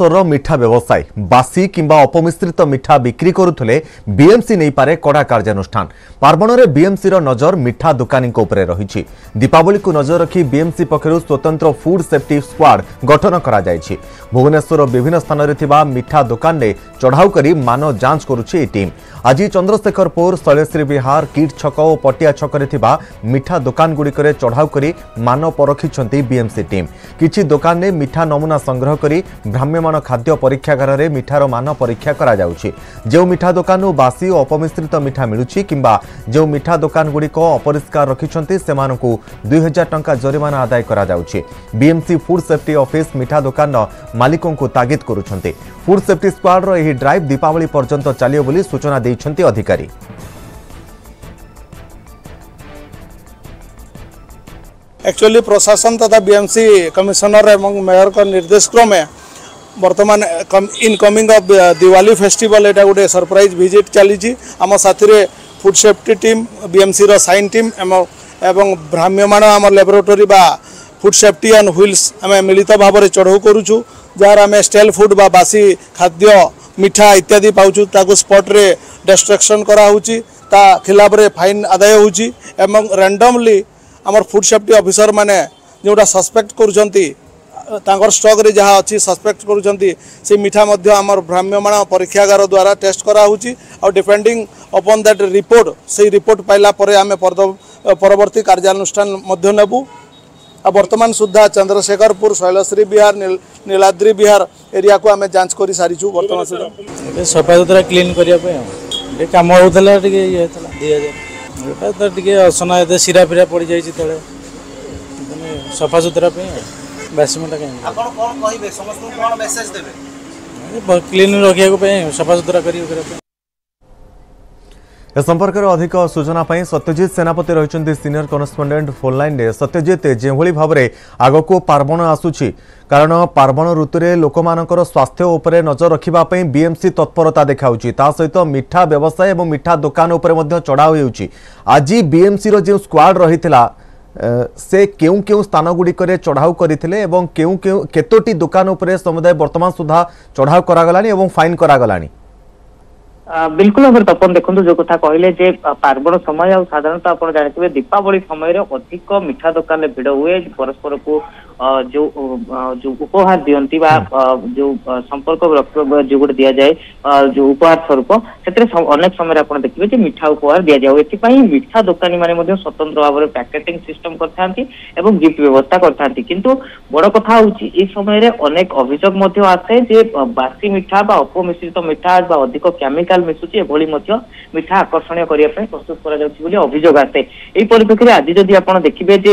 সরর মিঠা ব্যবসায়ী বাসি কিংবা অপমিশ্রিত মিঠা বিক্রি করুলে বিএমসি নেইপারে কড়া কার্যানুষ্ঠান পার্বণরে বিএমসির নজর মিঠা দোকানী উপরে রয়েছে দীপাবলিকে নজর রাখি বিএমসি পক্ষ স্বতন্ত্র ফুড সেফটি স্কোয়াড গঠন করা যাইছি ভুবনেশ্বর বিভিন্ন স্থানরে থিবা মিঠা দোকানে চড়াও করি মান যাঞ্চ করুছে এই টিম আজ চন্দ্রশেখরপুর শৈলেশ্রী বিহার কিট ছক ও পটিয়া ছকরে থিবা মিঠা দোকানগুড়িকরে চড়াও করি মান পরখিছন্তি বিএমসি টিম কিছু দোকানে মিঠা নমুনা সংগ্রহ করি ভ্রাম্য ବର୍ତ୍ତମାନ ଖାଦ୍ୟ ପରୀକ୍ଷାଗାରରେ ମିଠାର ମାନ ପରୀକ୍ଷା କରାଯାଉଛି ଯେଉଁ ମିଠା ଦୋକାନରୁ ବାସି ଓ ଅପମିଶ୍ରିତ ମିଠା ମିଳୁଛି କିମ୍ବା ଯେଉଁ ମିଠା ଦୋକାନଗୁଡ଼ିକ ଅପରିଷ୍କାର ରଖିଛନ୍ତି ସେମାନଙ୍କୁ ଦୁଇ ହଜାର ଟଙ୍କା ଜରିମାନା ଆଦାୟ କରାଯାଉଛି ବିଏମ୍ସି ଫୁଡ୍ ସେଫ୍ଟି ଅଫିସ୍ ମିଠା ଦୋକାନର ମାଲିକଙ୍କୁ ତାଗିଦ କରୁଛନ୍ତି ଫୁଡ୍ ସେଫ୍ଟି ସ୍କ୍ୱାଡ୍ର ଏହି ଡ୍ରାଇଭ୍ ଦୀପାବଳି ପର୍ଯ୍ୟନ୍ତ ଚାଲିବ ବୋଲି ସୂଚନା ଦେଇଛନ୍ତି ଅଧିକାରୀ ଆକ୍ଚୁଆଲି ପ୍ରଶାସନ ତଥା ବିଏମ୍ସି କମିଶନର ଏବଂ ମେୟରଙ୍କ ନିର୍ଦ୍ଦେଶ বর্তমান ইনকমিং অফ দিওয়ালি ফেস্টিভাল এটা গোটে সরপ্রাইজ ভিজিট চালিছি আমার সাথে food safety team BMC sign team এবং ভ্রাম্যমাণ আমার ল্যাবরেটরি বা ফুড সেফটি অন হুইলস আমি মিলিত ভাবে চড়াও করুছু যার আমি স্টেল ফুড বা বাসি খাদ্য মিঠা ইত্যাদি পাচ্ছু তা স্পটরে ডেস্ট্রাকশন করা হচ্ছে তা খিলাপরে ফাইন আদায় হচ্ছে এবং র্যান্ডমলি আমার ফুড সেফটি অফিসর মানে যেটা সসপেক্ট করছেন तांगर स्टॉक रे जहाँ अच्छी सस्पेक्ट कर मिठा भ्राम्यमाण परीक्षागार द्वारा टेस्ट करा आउ डिपेंडिंग अपॉन दैट रिपोर्ट से रिपोर्ट पाइला आम परवर्त कार्यानुष्ठानबू आ बर्तमान सुधा चंद्रशेखरपुर शैलश्री विहार नीलाद्री विहार एरिया को आम जांच कर सारी बर्तमान सुधा सफा सुतरा क्लीन करने कम होता है असना शिराफिरा पड़ जाइए तेज सफा सुतरा ବାସମଟା କାହିଁ ଆପଣ କ'ଣ କହିବେ ସମସ୍ତଙ୍କୁ କ'ଣ ମେସେଜ ଦେବେ କ୍ଲିନ୍ ରଖିବାକୁ ପାଇଁ ସଫାସୁତୁରା କରିବା ପାଇଁ ଏ ସମ୍ପର୍କରେ ଅଧିକ ସୂଚନା ପାଇଁ ସତ୍ୟଜିତ ସେନାପତି ରହିଛନ୍ତି ସିନିୟର କରସ୍ପଣ୍ଡେଣ୍ଟ ଫୋନ୍ଲାଇନ୍ରେ ସତ୍ୟଜିତ ଯେଉଁଭଳି ଭାବରେ ଆଗକୁ ପାର୍ବଣ ଆସୁଛି କାରଣ ପାର୍ବଣ ଋତୁରେ ଲୋକମାନଙ୍କର ସ୍ୱାସ୍ଥ୍ୟ ଉପରେ ନଜର ରଖିବା ପାଇଁ ବିଏମ୍ସି ତତ୍ପରତା ଦେଖାଉଛି ତା ସହିତ ମିଠା ବ୍ୟବସାୟ ଏବଂ ମିଠା ଦୋକାନ ଉପରେ ମଧ୍ୟ ଚଢ଼ାଉ ହେଉଛି ଆଜି ବିଏମ୍ସିର ଯେଉଁ ସ୍କ୍ୱାଡ୍ ରହିଥିଲା ସେ କେଉଁ କେଉଁ ସ୍ଥାନ ଗୁଡ଼ିକରେ ଚଢ଼ାଉ କରିଥିଲେ ଏବଂ କେଉଁ କେଉଁ କେତୋଟି ଦୋକାନ ଉପରେ ସମୁଦାୟ ବର୍ତ୍ତମାନ ସୁଦ୍ଧା ଚଢ଼ାଉ କରାଗଲାଣି ଏବଂ ଫାଇନ୍ କରାଗଲାଣି ବିଲକୁଲ ଭାବରେ ତପନ ଦେଖନ୍ତୁ ଯୋଉ କଥା କହିଲେ ଯେ ପାର୍ବଣ ସମୟ ଆଉ ସାଧାରଣତଃ ଆପଣ ଜାଣିଥିବେ ଦୀପାବଳି ସମୟରେ ଅଧିକ ମିଠା ଦୋକାନରେ ଭିଡ ହୁଏ ପରସ୍ପରକୁ ଯୋଉ ଯୋଉ ଉପହାର ଦିଅନ୍ତି ବା ଯୋଉ ସମ୍ପର୍କ ଯୋଉ ଗୋଟେ ଦିଆଯାଏ ଯୋଉ ଉପହାର ସ୍ୱରୂପ ସେଥିରେ ଅନେକ ସମୟରେ ଆପଣ ଦେଖିବେ ଯେ ମିଠା ଉପହାର ଦିଆଯାଉ ଏଥିପାଇଁ ମିଠା ଦୋକାନୀ ମାନେ ମଧ୍ୟ ସ୍ୱତନ୍ତ୍ର ଭାବରେ ପ୍ୟାକେଟିଂ ସିଷ୍ଟମ କରିଥାନ୍ତି ଏବଂ ଗିଫ୍ଟ ବ୍ୟବସ୍ଥା କରିଥାନ୍ତି କିନ୍ତୁ ବଡ କଥା ହେଉଛି ଏ ସମୟରେ ଅନେକ ଅଭିଯୋଗ ମଧ୍ୟ ଆସେ ଯେ ବାସି ମିଠା ବା ଅପମିଶ୍ରିତ ମିଠା ବା ଅଧିକ କେମିକାଲ ମିଶୁଛି ଏଭଳି ମଧ୍ୟ ମିଠା ଆକର୍ଷଣୀୟ କରିବା ପାଇଁ ପ୍ରସ୍ତୁତ କରାଯାଉଛି ବୋଲି ଅଭିଯୋଗ ଆସେ ଏହି ପରିପ୍ରେକ୍ଷୀରେ ଆଜି ଯଦି ଆପଣ ଦେଖିବେ ଯେ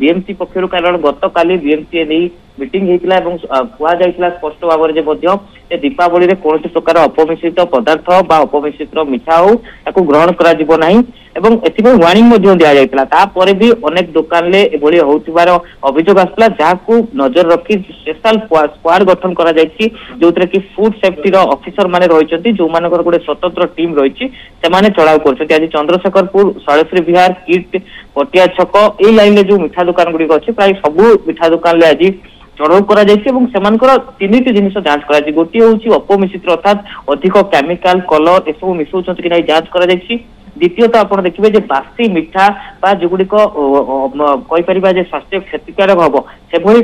ବିଏମ୍ସି ପକ୍ଷରୁ କାରଣ ଗତକାଲି ବିଏମ୍ସିଏ ନେଇ ମିଟିଂ ହେଇଥିଲା ଏବଂ କୁହାଯାଇଥିଲା ସ୍ପଷ୍ଟ ଭାବରେ ଯେ ମଧ୍ୟ ଯେ ଦୀପାବଳିରେ କୌଣସି ପ୍ରକାର ଅପମିଶ୍ରିତ ପଦାର୍ଥ ବା ଅପମିଶ୍ରିତ ମିଠା ହଉ ତାକୁ ଗ୍ରହଣ କରାଯିବ ନାହିଁ ଏବଂ ଏଥିପାଇଁ ୱାର୍ଣ୍ଣିଂ ମଧ୍ୟ ଦିଆଯାଇଥିଲା ତାପରେ ବି ଅନେକ ଦୋକାନରେ ଏଭଳି ହଉଥିବାର ଅଭିଯୋଗ ଆସିଥିଲା ଯାହାକୁ ନଜର ରଖି ସ୍ପେଶାଲ ସ୍କ୍ୱାଡ ଗଠନ କରାଯାଇଛି ଯୋଉଥିରେ କି ଫୁଡ ସେଫ୍ଟିର ଅଫିସର ମାନେ ରହିଛନ୍ତି ଯୋଉମାନଙ୍କର ଗୋଟେ ସ୍ୱତନ୍ତ୍ର ଟିମ୍ ରହିଛି ସେମାନେ ଚଢାଉ କରୁଛନ୍ତି ଆଜି ଚନ୍ଦ୍ରଶେଖରପୁର ଶୈଳଶ୍ରୀ ବିହାର କିଟ୍ ପଟିଆ ଛକ ଏଇ ଲାଇନରେ ଯୋଉ ମିଠା ଦୋକାନ ଗୁଡିକ ଅଛି ପ୍ରାୟ ସବୁ ମିଠା ମିଠା ଦୋକାନରେ ଆଜି ଚଢାଉ କରାଯାଇଛି ଏବଂ ସେମାନଙ୍କର ତିନିଟି ଜିନିଷ ଯାଞ୍ଚ କରାଯାଇଛି ଗୋଟିଏ ହେଉଛି ଅପମିଶ୍ରିତ ଅର୍ଥାତ୍ ଅଧିକ କେମିକାଲ କଲର ଏସବୁ ମିଶାଉଛନ୍ତି କି ନାହିଁ ଯାଞ୍ଚ କରାଯାଇଛି ଦ୍ୱିତୀୟତଃ ଆପଣ ଦେଖିବେ ଯେ ବାସି ମିଠା ବା ଯେଗୁଡିକ କହିପାରିବା ଯେ ସ୍ୱାସ୍ଥ୍ୟ କ୍ଷତିକାରକ ହବ ସେଭଳି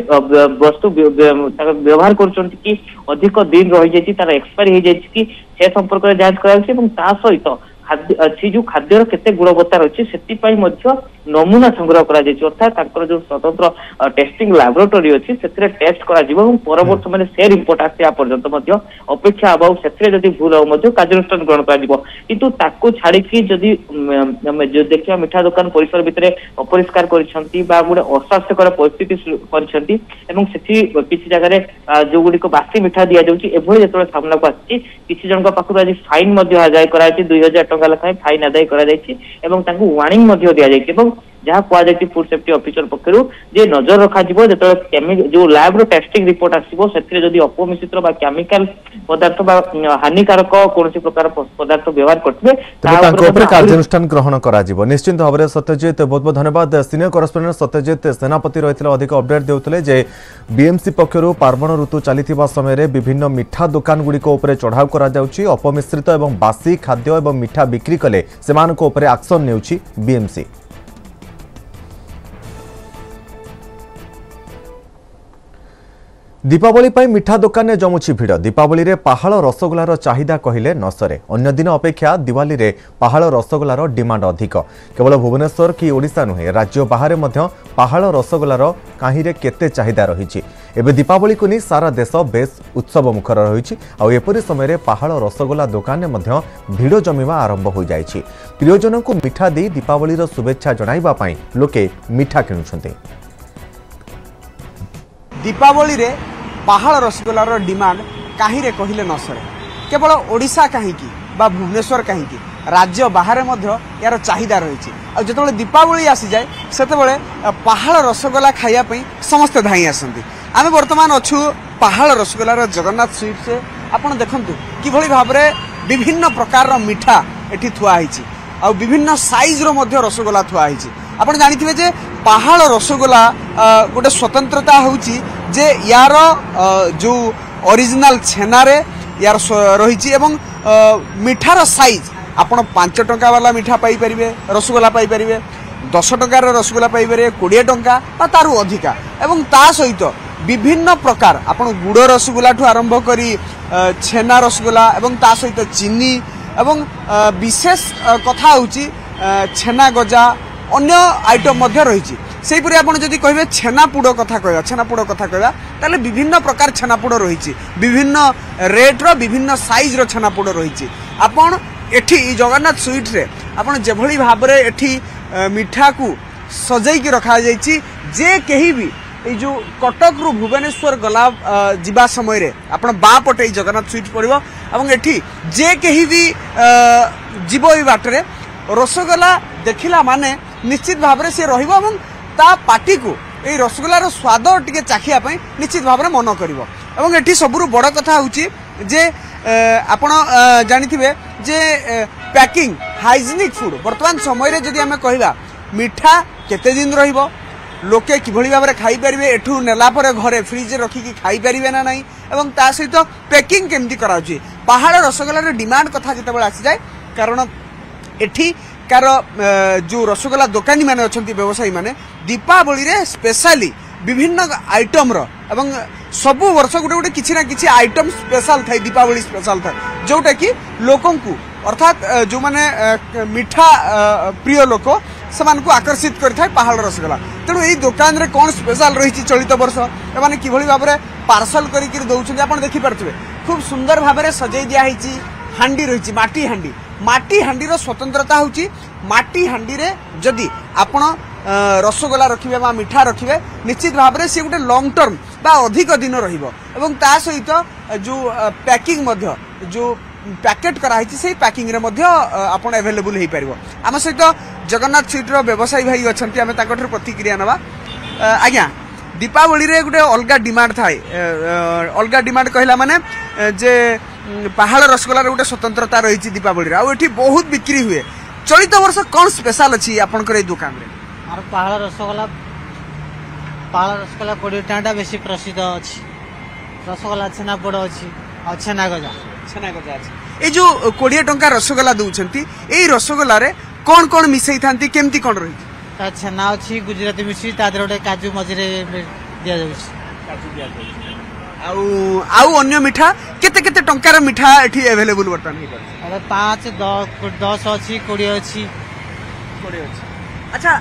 ବସ୍ତୁ ବ୍ୟବହାର କରୁଛନ୍ତି କି ଅଧିକ ଦିନ ରହିଯାଇଛି ତାର ଏକ୍ସପାୟରି ହେଇଯାଇଛି କି ସେ ସମ୍ପର୍କରେ ଯାଞ୍ଚ କରାଯାଉଛି ଏବଂ ତା ସହିତ ଖାଦ୍ୟ ଅଛି ଯୋଉ ଖାଦ୍ୟର କେତେ ଗୁଣବତ୍ତା ରହିଛି ସେଥିପାଇଁ ମଧ୍ୟ ନମୁନା ସଂଗ୍ରହ କରାଯାଇଛି ଅର୍ଥାତ୍ ତାଙ୍କର ଯୋଉ ସ୍ୱତନ୍ତ୍ର ଟେଷ୍ଟିଂ ଲାବୋରେଟୋରୀ ଅଛି ସେଥିରେ ଟେଷ୍ଟ କରାଯିବ ଏବଂ ପରବର୍ତ୍ତୀ ମାନେ ସେ ରିପୋର୍ଟ ଆସିବା ପର୍ଯ୍ୟନ୍ତ ମଧ୍ୟ ଅପେକ୍ଷା ହେବ ଆଉ ସେଥିରେ ଯଦି ଭୁଲ ହେବ ମଧ୍ୟ କାର୍ଯ୍ୟାନୁଷ୍ଠାନ ଗ୍ରହଣ କରାଯିବ କିନ୍ତୁ ତାକୁ ଛାଡିକି ଯଦି ଦେଖିବା ମିଠା ଦୋକାନ ପରିସର ଭିତରେ ଅପରିଷ୍କାର କରିଛନ୍ତି ବା ଗୋଟେ ଅସ୍ୱାସ୍ଥ୍ୟକର ପରିସ୍ଥିତି କରିଛନ୍ତି ଏବଂ ସେଠି କିଛି ଜାଗାରେ ଯୋଉଗୁଡିକ ବାସି ମିଠା ଦିଆଯାଉଛି ଏଭଳି ଯେତେବେଳେ ସାମ୍ନାକୁ ଆସିଛି କିଛି ଜଣଙ୍କ ପାଖରୁ ଆଜି ଫାଇନ ମଧ୍ୟ ଆଦାୟ କରାଯାଇଛି ଦୁଇ ହଜାର ଟଙ୍କା ଲେଖାଏଁ ଫାଇନ ଆଦାୟ କରାଯାଇଛି ଏବଂ ତାଙ୍କୁ ୱାର୍ଣ୍ଣିଂ ମଧ୍ୟ ଦିଆଯାଇଛି ଏବଂ ଯାହା କୁହାଯାଇଛି ଫୁଡ୍ ସେଫ୍ଟି ଅଫିସର ପକ୍ଷରୁ ଯେ ନଜର ରଖାଯିବ ଯେତେବେଳେ ଯୋଉ ଲ୍ୟାବ୍ର ଟେଷ୍ଟିଂ ରିପୋର୍ଟ ଆସିବ ସେଥିରେ ଯଦି ଅପମିଶ୍ରିତ ବା କେମିକାଲ ପଦାର୍ଥ ବା ହାନିକାରକ କୌଣସି ପ୍ରକାର ପଦାର୍ଥ ବ୍ୟବହାର କରିଥିବେ ତାଙ୍କ ଉପରେ କାର୍ଯ୍ୟାନୁଷ୍ଠାନ ଗ୍ରହଣ କରାଯିବ ନିଶ୍ଚିତ ଭାବରେ ସତ୍ୟଜିତ ବହୁତ ବହୁତ ଧନ୍ୟବାଦ ସିନିୟର କରସ୍ପଣ୍ଡେଣ୍ଟ ସତ୍ୟଜିତ ସେନାପତି ରହିଥିଲେ ଅଧିକ ଅପଡେଟ୍ ଦେଉଥିଲେ ଯେ ବିଏମ୍ସି ପକ୍ଷରୁ ପାର୍ବଣ ଋତୁ ଚାଲିଥିବା ସମୟରେ ବିଭିନ୍ନ ମିଠା ଦୋକାନଗୁଡ଼ିକ ଉପରେ ଚଢ଼ାଉ କରାଯାଉଛି ଅପମିଶ୍ରିତ ଏବଂ ବାସି ଖାଦ୍ୟ ଏବଂ ମିଠା ବିକ୍ରି କଲେ ସେମାନଙ୍କ ଉପରେ ଆକ୍ସନ୍ ନେଉଛି ବିଏମ୍ସି ଦୀପାବଳି ପାଇଁ ମିଠା ଦୋକାନରେ ଜମୁଛି ଭିଡ଼ ଦୀପାବଳିରେ ପାହାଳ ରସଗୋଲାର ଚାହିଦା କହିଲେ ନସରେ ଅନ୍ୟ ଦିନ ଅପେକ୍ଷା ଦିୱାଲିରେ ପାହାଳ ରସଗୋଲାର ଡିମାଣ୍ଡ ଅଧିକ କେବଳ ଭୁବନେଶ୍ୱର କି ଓଡ଼ିଶା ନୁହେଁ ରାଜ୍ୟ ବାହାରେ ମଧ୍ୟ ପାହାଳ ରସଗୋଲାର କାହିଁରେ କେତେ ଚାହିଦା ରହିଛି ଏବେ ଦୀପାବଳିକୁ ନେଇ ସାରା ଦେଶ ବେଶ୍ ଉତ୍ସବ ମୁଖର ରହିଛି ଆଉ ଏପରି ସମୟରେ ପାହାଳ ରସଗୋଲା ଦୋକାନରେ ମଧ୍ୟ ଭିଡ଼ ଜମିବା ଆରମ୍ଭ ହୋଇଯାଇଛି ପ୍ରିୟଜନଙ୍କୁ ମିଠା ଦେଇ ଦୀପାବଳିର ଶୁଭେଚ୍ଛା ଜଣାଇବା ପାଇଁ ଲୋକେ ମିଠା କିଣୁଛନ୍ତି ଦୀପାବଳିରେ ପାହାଳ ରସଗୋଲାର ଡିମାଣ୍ଡ କାହିଁରେ କହିଲେ ନ ସରେ କେବଳ ଓଡ଼ିଶା କାହିଁକି ବା ଭୁବନେଶ୍ୱର କାହିଁକି ରାଜ୍ୟ ବାହାରେ ମଧ୍ୟ ଏହାର ଚାହିଦା ରହିଛି ଆଉ ଯେତେବେଳେ ଦୀପାବଳି ଆସିଯାଏ ସେତେବେଳେ ପାହାଳ ରସଗୋଲା ଖାଇବା ପାଇଁ ସମସ୍ତେ ଧାଇଁ ଆସନ୍ତି ଆମେ ବର୍ତ୍ତମାନ ଅଛୁ ପାହାଳ ରସଗୋଲାର ଜଗନ୍ନାଥ ସୁଇଟ୍ସରେ ଆପଣ ଦେଖନ୍ତୁ କିଭଳି ଭାବରେ ବିଭିନ୍ନ ପ୍ରକାରର ମିଠା ଏଠି ଥୁଆ ହେଇଛି ଆଉ ବିଭିନ୍ନ ସାଇଜ୍ର ମଧ୍ୟ ରସଗୋଲା ଥୁଆ ହେଇଛି ଆପଣ ଜାଣିଥିବେ ଯେ ପାହାଳ ରସଗୋଲା ଗୋଟେ ସ୍ୱତନ୍ତ୍ରତା ହେଉଛି ଯେ ୟାର ଯେଉଁ ଅରିଜିନାଲ ଛେନାରେ ୟାର ରହିଛି ଏବଂ ମିଠାର ସାଇଜ୍ ଆପଣ ପାଞ୍ଚ ଟଙ୍କା ବାଲା ମିଠା ପାଇପାରିବେ ରସଗୋଲା ପାଇପାରିବେ ଦଶ ଟଙ୍କାର ରସଗୋଲା ପାଇପାରିବେ କୋଡ଼ିଏ ଟଙ୍କା ବା ତାରୁ ଅଧିକା ଏବଂ ତା ସହିତ বিভিন্ন প্রকার আপনার গুড় রসগোলাঠু আরম্ভ করে ছেনা রসগোলা এবং তা সহিত চিনি এবং বিশেষ কথা হচ্ছে ছেনা গজা ଅନ୍ୟ ଆଇଟମ୍ ମଧ୍ୟ ରହିଛି ସେହିପରି ଆପଣ ଯଦି କହିବେ ଛେନାପୋଡ଼ କଥା କହିବା ଛେନାପୋଡ଼ କଥା କହିବା ତାହେଲେ ବିଭିନ୍ନ ପ୍ରକାର ଛେନାପୋଡ଼ ରହିଛି ବିଭିନ୍ନ ରେଟ୍ର ବିଭିନ୍ନ ସାଇଜ୍ର ଛେନାପୋଡ଼ ରହିଛି ଆପଣ ଏଠି ଜଗନ୍ନାଥ ସୁଇଟ୍ରେ ଆପଣ ଯେଭଳି ଭାବରେ ଏଠି ମିଠାକୁ ସଜେଇକି ରଖାଯାଇଛି ଯେ କେହି ବି ଏଇ ଯେଉଁ କଟକରୁ ଭୁବନେଶ୍ୱର ଗଲା ଯିବା ସମୟରେ ଆପଣ ବାଁ ପଟେ ଏଇ ଜଗନ୍ନାଥ ସୁଇଟ୍ ପଡ଼ିବ ଏବଂ ଏଠି ଯେ କେହି ବି ଯିବ ଏଇ ବାଟରେ ରସଗୋଲା ଦେଖିଲା ମାନେ নিশ্চিত ভাবে ସେ রহব এবং তা পাটি এই রসগোলার স্বাদ টিকে চাখিয়া নিশ্চিত ভাবে মন করব এবং এটি সবুর বড় কথা হচ্ছে যে আপনার জাঁথে যে প্যাকিং হাইজেনিক ফুড বর্তমান সময়ের যদি আমি কহা মিঠা কেতে দিন রহব লোকে কিভাবে ভাবে খাইপারে এঠু নেলাপরে ঘরে ফ্রিজে রক্ষি খাইপারে না না এবং তা সহিত প্যাকিং কমিটি করা হচ্ছে পাহাড় রসগোলার ডিমান্ড কথা যেত আসি যায় কারণ এটি କାର ଯେଉଁ ରସଗୋଲା ଦୋକାନୀମାନେ ଅଛନ୍ତି ବ୍ୟବସାୟୀମାନେ ଦୀପାବଳିରେ ସ୍ପେଶାଲି ବିଭିନ୍ନ ଆଇଟମ୍ର ଏବଂ ସବୁ ବର୍ଷ ଗୋଟେ ଗୋଟେ କିଛି ନା କିଛି ଆଇଟମ୍ ସ୍ପେଶାଲ୍ ଥାଏ ଦୀପାବଳି ସ୍ପେଶାଲ୍ ଥାଏ ଯେଉଁଟାକି ଲୋକଙ୍କୁ ଅର୍ଥାତ୍ ଯେଉଁମାନେ ମିଠା ପ୍ରିୟ ଲୋକ ସେମାନଙ୍କୁ ଆକର୍ଷିତ କରିଥାଏ ପାହାଡ଼ ରସଗୋଲା ତେଣୁ ଏଇ ଦୋକାନରେ କ'ଣ ସ୍ପେଶାଲ୍ ରହିଛି ଚଳିତ ବର୍ଷ ଏମାନେ କିଭଳି ଭାବରେ ପାର୍ସଲ କରିକି ଦେଉଛନ୍ତି ଆପଣ ଦେଖିପାରୁଥିବେ ଖୁବ୍ ସୁନ୍ଦର ଭାବରେ ସଜେଇ ଦିଆହେଇଛି ହାଣ୍ଡି ରହିଛି ମାଟି ହାଣ୍ଡି ମାଟି ହାଣ୍ଡିର ସ୍ୱତନ୍ତ୍ରତା ହେଉଛି ମାଟି ହାଣ୍ଡିରେ ଯଦି ଆପଣ ରସଗୋଲା ରଖିବେ ବା ମିଠା ରଖିବେ ନିଶ୍ଚିତ ଭାବରେ ସିଏ ଗୋଟେ ଲଙ୍ଗ୍ ଟର୍ମ ବା ଅଧିକ ଦିନ ରହିବ ଏବଂ ତା ସହିତ ଯେଉଁ ପ୍ୟାକିଂ ମଧ୍ୟ ଯେଉଁ ପ୍ୟାକେଟ୍ କରାହେଇଛି ସେଇ ପ୍ୟାକିଂରେ ମଧ୍ୟ ଆପଣ ଆଭେଲେବୁଲ୍ ହେଇପାରିବ ଆମ ସହିତ ଜଗନ୍ନାଥ ସ୍ୱିଟ୍ର ବ୍ୟବସାୟୀ ଭାଇ ଅଛନ୍ତି ଆମେ ତାଙ୍କଠାରୁ ପ୍ରତିକ୍ରିୟା ନେବା ଆଜ୍ଞା ଦୀପାବଳିରେ ଗୋଟେ ଅଲଗା ଡିମାଣ୍ଡ ଥାଏ ଅଲଗା ଡିମାଣ୍ଡ କହିଲା ମାନେ ଯେ ପାହାଡ଼ ରସଗୋଲାର ଗୋଟେ ସ୍ୱତନ୍ତ୍ରତା ରହିଛି ଦୀପାବଳିରେ ଆଉ ଏଠି ବହୁତ ବିକ୍ରି ହୁଏ ଚଳିତ ବର୍ଷ କ'ଣ ସ୍ପେଶାଲ ଅଛି ଆପଣଙ୍କର ଏଇ ଦୋକାନରେ ଆମର ପାହାଡ଼ ରସଗୋଲା ପାହାଡ଼ ରସଗୋଲା କୋଡ଼ିଏ ଟଙ୍କାଟା ବେଶୀ ପ୍ରସିଦ୍ଧ ଅଛି ରସଗୋଲା ଛେନାପୋଡ଼ ଅଛି ଆଉ ଛେନାଗଜା ଛେନାଗଜା ଅଛି ଏଇ ଯେଉଁ କୋଡ଼ିଏ ଟଙ୍କା ରସଗୋଲା ଦେଉଛନ୍ତି ଏଇ ରସଗୋଲାରେ କ'ଣ କ'ଣ ମିଶାଇଥାନ୍ତି କେମିତି କ'ଣ ରହିଛି ତା ଛେନା ଅଛି ଗୁଜୁରାତି ମିଶି ତା ଦେହରେ ଗୋଟେ କାଜୁ ମଝିରେ ଦିଆଯାଉଛି କାଜୁ ଦିଆଯାଉଛି ଆଉ ଆଉ ଅନ୍ୟ ମିଠା କେତେ କେତେ ଟଙ୍କାର ମିଠା ଏଠି ଆଭେଲେବୁଲ ବର୍ତ୍ତମାନ ହେଇପାରୁଛି ପାଞ୍ଚ ଦଶ ଅଛି କୋଡ଼ିଏ ଅଛି କୋଡ଼ିଏ ଅଛି ଆଚ୍ଛା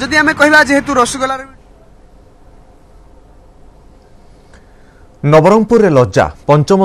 ଯଦି ଆମେ କହିବା ଯେହେତୁ ରସଗୋଲାର ନବରଙ୍ଗପୁରରେ ଲଜା ପଞ୍ଚମ